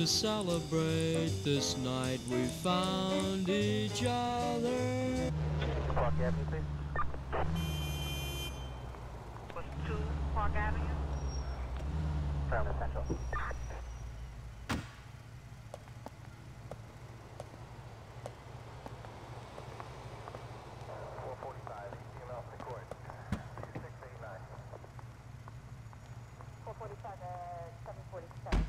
to celebrate this night we found each other. Park Avenue, please. Was two Park Avenue? Paramount Central. Four forty-five, eighteen off the uh, court. Two six eight nine. 445, uh, 747.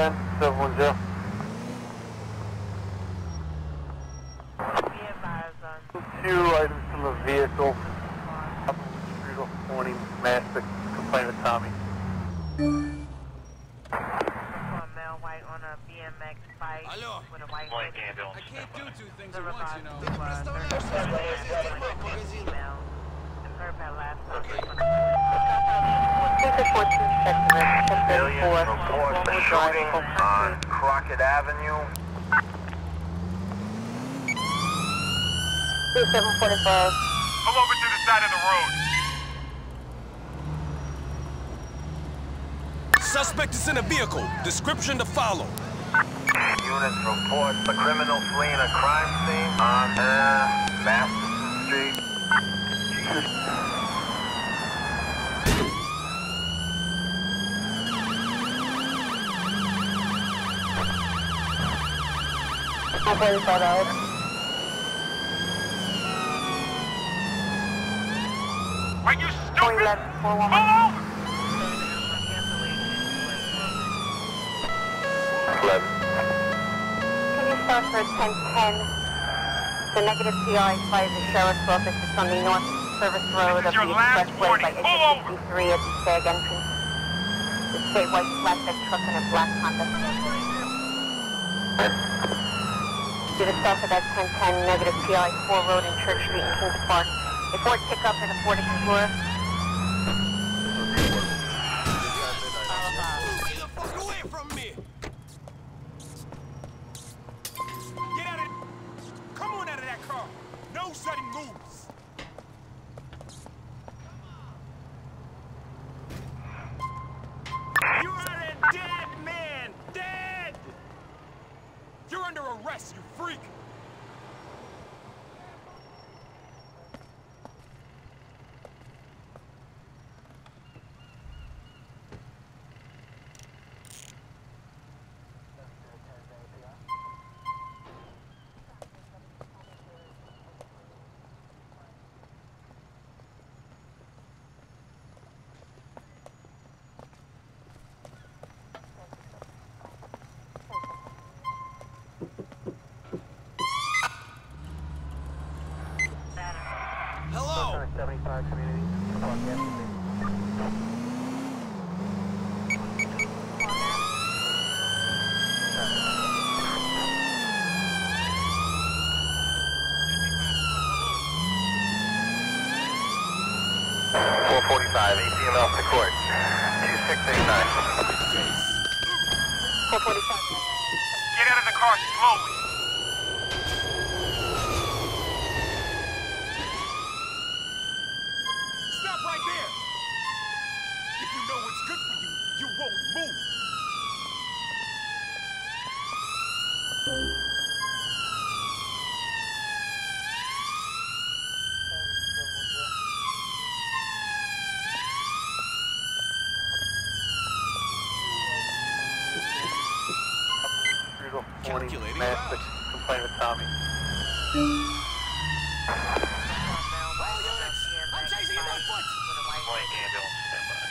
Ten, seven one zero. Be Two items from the vehicle. car. Street morning, mass complaint of Tommy. For a male white on a BMX bike Aló. with a white Blank hoodie. ambulance. I can't do two things at once, you know. 14 Million 1034, reports a shooting on Crockett Avenue. 2745. Pull over to the side of the road. Suspect is in a vehicle. Description to follow. Units report the criminal fleeing a crime scene on uh, Masterson Street. Four forty-five out. Are you stupid? eleven, four one Pull one. over! Can you start for ten ten? The negative PI by the sheriff's office is on the North Service Road This of the expressway by warning. Pull over. exit 53 at the Stag entrance. The state white flatbed truck and a black Honda. Do the stop at that 1010 negative PI 4 Road in Church Street in Kings Park. A Ford pickup and a Ford Explorer. Of Come on out of that car! No sudden moves! 45, 18 miles to court. 2689. 445. Get out of the car slowly. Morning, Calculating mass route. complaint Tommy. I'm chasing you by foot! Blank ambulance, stand by.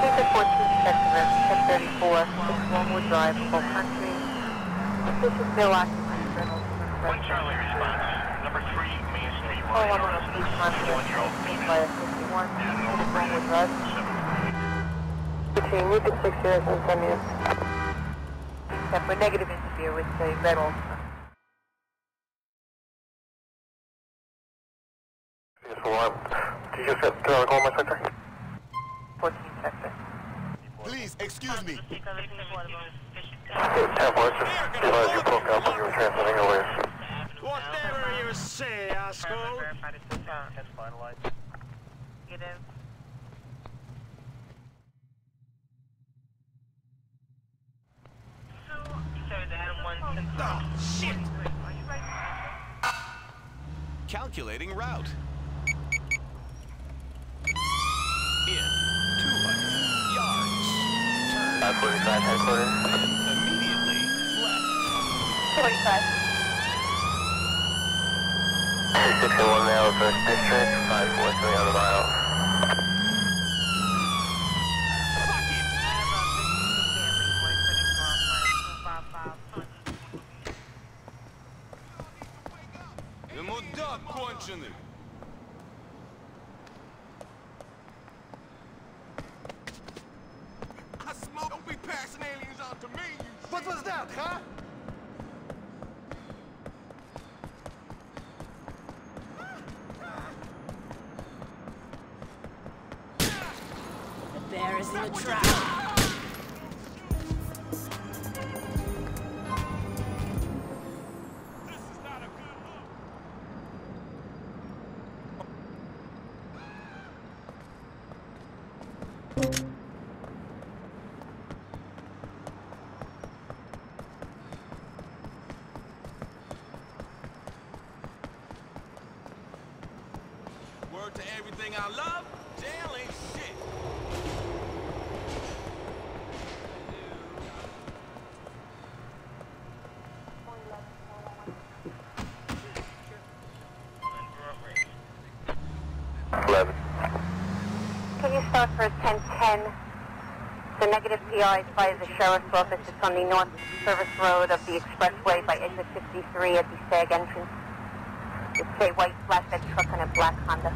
This is 14 Sexton, 1034, 6 Longwood Drive, Oak Country. This is Bill Occupant, Reynolds. One Charlie response. Number three, Main Street. Call one on East Mountain, One-year-old by one, one with us. Between you six zeros and send me. Except for negative interfere with the red. Yes. Uh, did you just get call my sector? 14 sector. Please, excuse me. Hey, 10 voices. Realize you broke up when you were transmitting Whatever you say, asshole. Negative. Oh, shit! Calculating route. In 200 yards. Turn 545 headquarters. immediately left. 45. 261 now, first district, 543 on the mile. Huh? The bear is in the trap. For 1010? The negative PI is by the sheriff's office. It's on the north service road of the expressway by exit 53 at the SAG entrance. It's a white flatbed truck and a black Honda.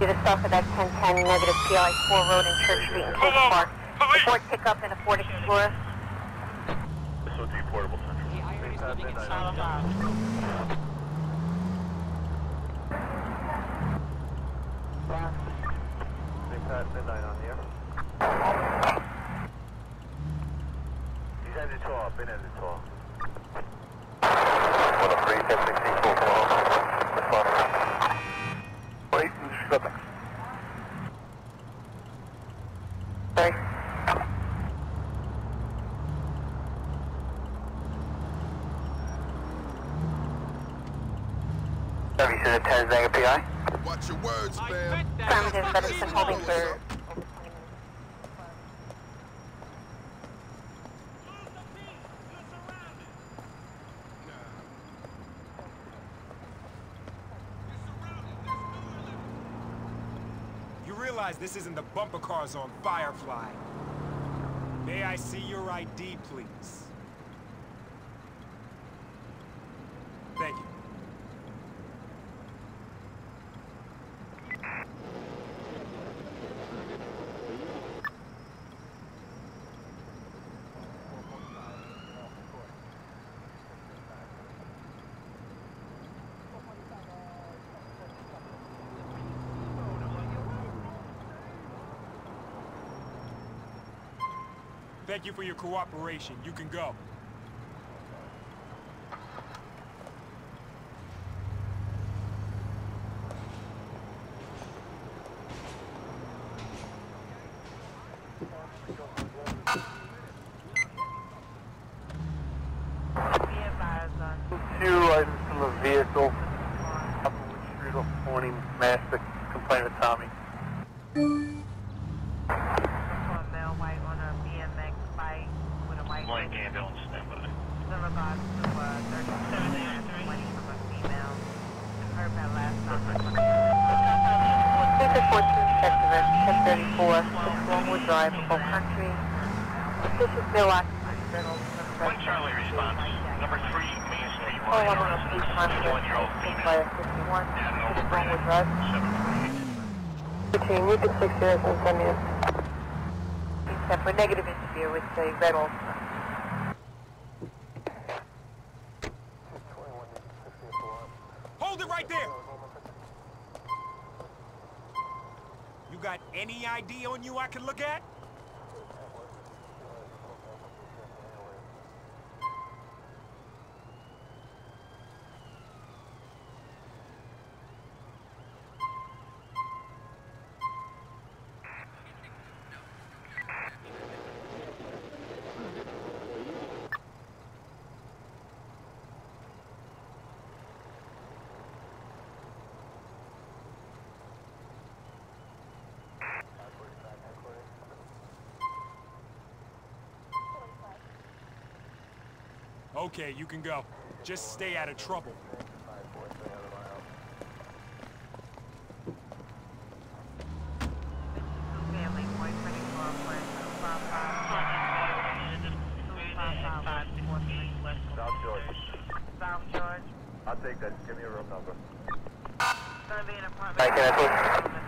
Do the stuff of that 1010 negative PI 4 road in Church Street in Cove Park. A Ford pickup and a Ford Explorer. This would be portable central. St. Pat, midnight on air. He's ended tall, been ended tall. 103, 1060, full call. Response. Wait, shut up. Have you seen the 10 Zanga PI? Watch your words, fam. Affirmative, that has holding for over 20 minutes. You realize this isn't the bumper cars on Firefly. May I see your ID, please? Thank you. Thank you for your cooperation. You can go. Two items from the vehicle. Up on Wood Street off Morning, Master, complaint of Tommy. male white on a BMX bike with a white Blank ambulance, standby. in regards to uh, 37 and 20 from a female. Heard that last time. This is 14 Festival, 1034, Longwood Drive, Country. This is. One Charlie. Number three, Main Street. Oh, I'm on a police conference. by 51, 6 Longwood Drive. You can 6 zeros and 10 minutes. Except for negative interview with the You got any ID on you I can look at?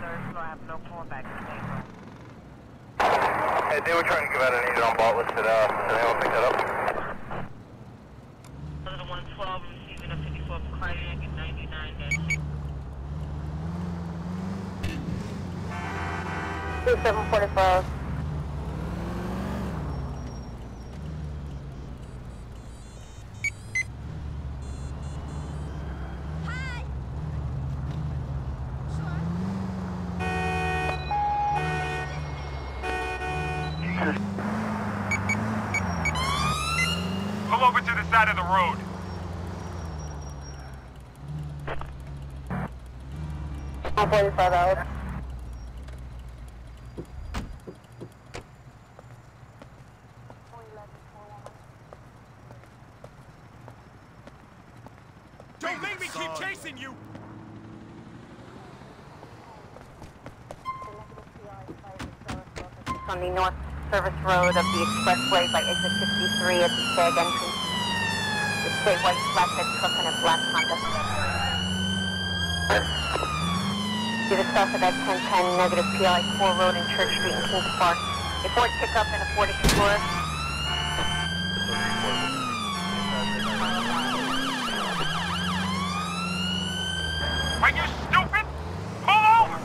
Third floor, I have no callback in the neighborhood. Hey, they were trying to give out an agent on Balt listed, uh, did anyone pick that up? 745. Over to the side of the road. North Service Road of the Expressway by exit 53 at the Stag entrance. A white flatbed truck and a black Honda. To south of that 1010 negative PI 4 Road in Church Street in Kings Park. A Ford pickup and a Ford Explorer. Are you stupid? Pull over!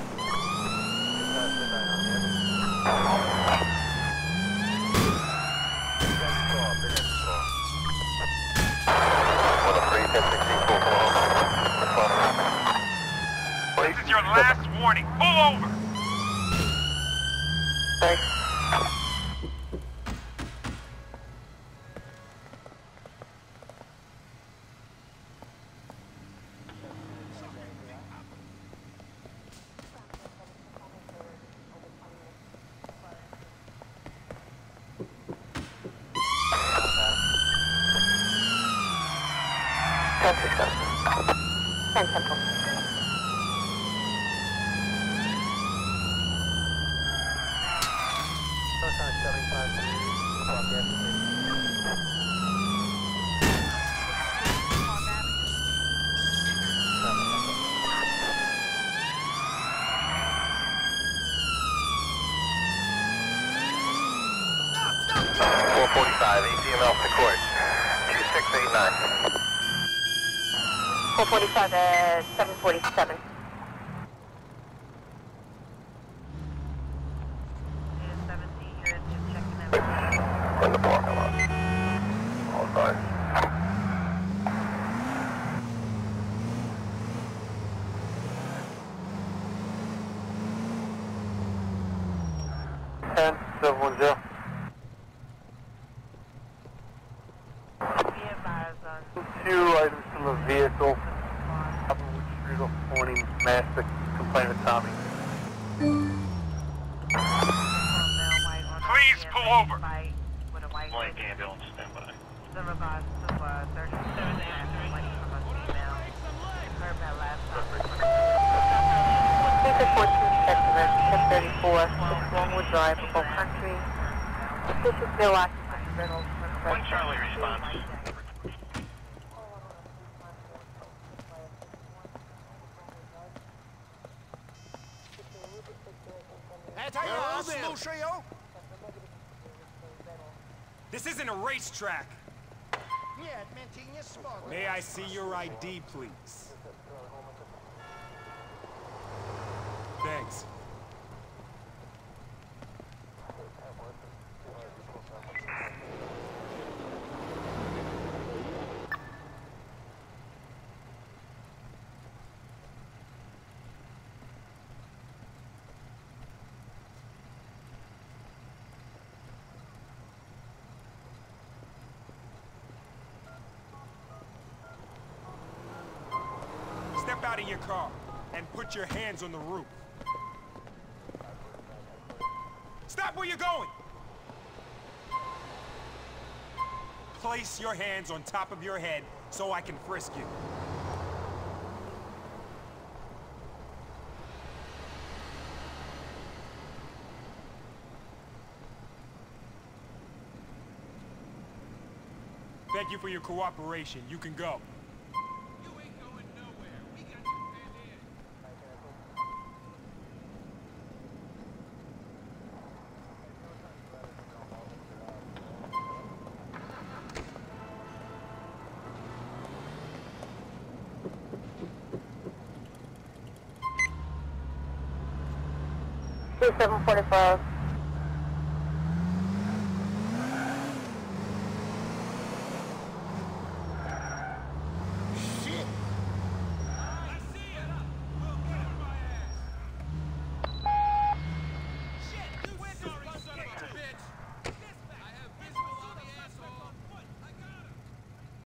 This is your last warning. Pull over! Sorry. 45, ACML to court, 2689. 445 at uh, 747. In. The parking lot. All done. Ten, seven one zero. Be advised on Two items from the vehicle, Copperwood Street off Forney, Mass, the complaint of Tommy. Please pull over. With a white Blank ambulance, stand by. The regards to uh, 37 and money from a female. Heard that last time. Speaker 14 September, 1034, 6 Longwood Drive, Bull Country. Suspicious no occupant, Reynolds, One Charlie response. This isn't a racetrack. May I see your ID, please? Thanks. Out of your car and put your hands on the roof. Stop where you're going! Place your hands on top of your head so I can frisk you. Thank you for your cooperation. You can go. 744.